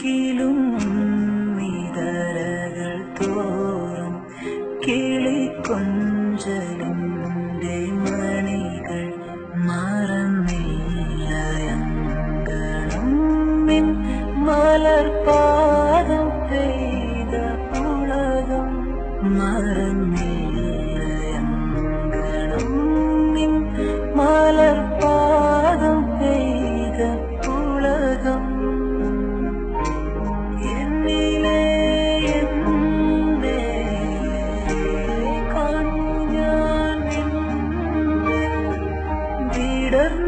മുക്കിലും നിതരകൾ തോറും കിളിക്കൊഞ്ചലും മണികൾ മറന്നില്ല അങ്കണം മലർപാദം പെയ്ത ഉളകം മറന്നില്ല അങ്കണം മലർപാദം പെയ്ത Sweden.